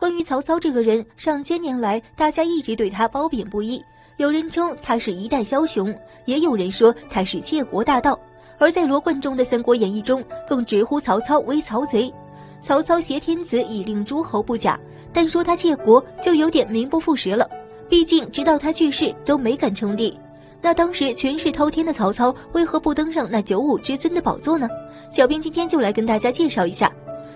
关于曹操这个人，上千年来大家一直对他褒贬不一。有人称他是一代枭雄，也有人说他是窃国大盗。而在罗贯中的《三国演义》中，更直呼曹操为曹贼。曹操挟天子以令诸侯不假，但说他窃国就有点名不副实了。毕竟直到他去世都没敢称帝。那当时权势滔天的曹操为何不登上那九五之尊的宝座呢？小编今天就来跟大家介绍一下。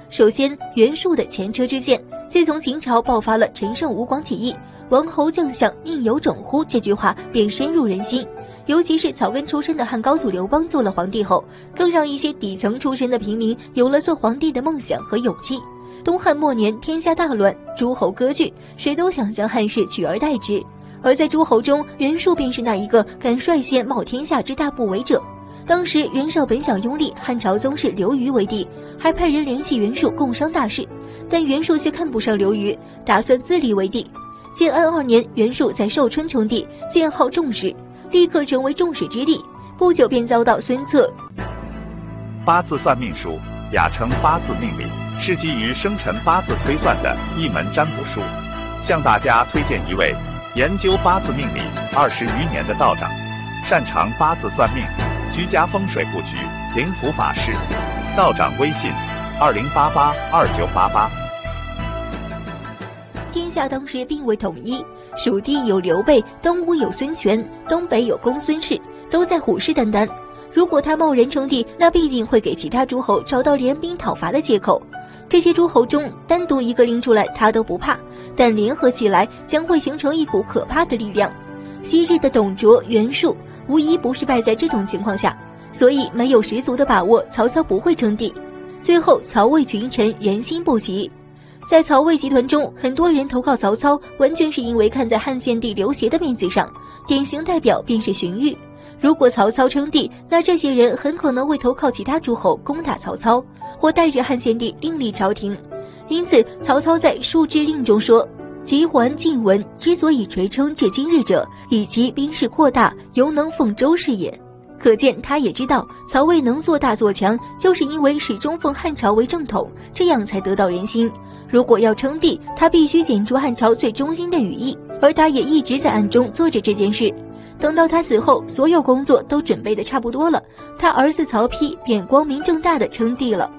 首先，袁术的前车之鉴，自从秦朝爆发了陈胜吴广起义，“王侯将相宁有种乎”这句话便深入人心。尤其是草根出身的汉高祖刘邦做了皇帝后，更让一些底层出身的平民有了做皇帝的梦想和勇气。东汉末年，天下大乱，诸侯割据，谁都想将汉室取而代之。而在诸侯中，袁术便是那一个敢率先冒天下之大不韪者。当时袁绍本想拥立汉朝宗室刘虞为帝，还派人联系袁术共商大事，但袁术却看不上刘虞，打算自立为帝。建安二年，袁术在寿春称帝，建号仲始。立刻成为众矢之的，不久便遭到孙策。八字算命术，雅称八字命理，是基于生辰八字推算的一门占卜术。向大家推荐一位研究八字命理二十余年的道长，擅长八字算命、居家风水布局、灵符法事。道长微信：二零八八二九八八。天下当时并未统一。蜀地有刘备，东吴有孙权，东北有公孙氏，都在虎视眈眈。如果他贸然称帝，那必定会给其他诸侯找到联兵讨伐的借口。这些诸侯中，单独一个拎出来他都不怕，但联合起来将会形成一股可怕的力量。昔日的董卓、袁术，无疑不是败在这种情况下，所以没有十足的把握曹操不会称帝。最后，曹魏群臣人心不齐。在曹魏集团中，很多人投靠曹操，完全是因为看在汉献帝刘协的面子上。典型代表便是荀彧。如果曹操称帝，那这些人很可能会投靠其他诸侯攻打曹操，或带着汉献帝另立朝廷。因此，曹操在《数之令》中说：“及桓晋文之所以垂称至今日者，以其兵势扩大，犹能奉周氏也。”可见，他也知道曹魏能做大做强，就是因为始终奉汉朝为正统，这样才得到人心。如果要称帝，他必须剪除汉朝最忠心的羽翼，而他也一直在暗中做着这件事。等到他死后，所有工作都准备的差不多了，他儿子曹丕便光明正大的称帝了。